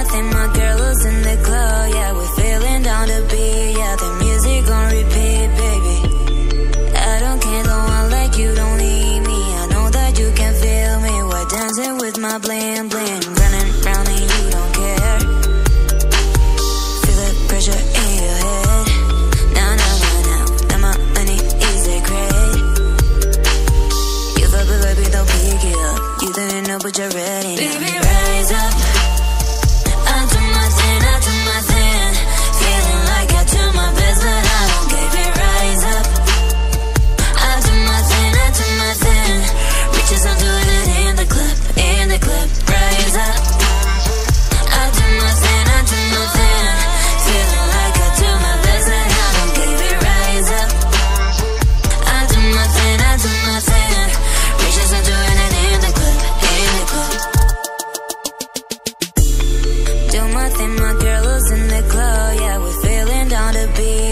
I my girl in the club. Yeah, we're down beat. Yeah, the music on repeat, baby. I don't care, don't want like you, don't me. I know that you can feel me. We're dancing with my bling bling. Round and you don't care. Feel the pressure in your head. My money is great. You baby, don't pick it up. You didn't know, but you're ready. Now. Baby, rise up. nothing, my girl was in the club, yeah, we're feeling down to be.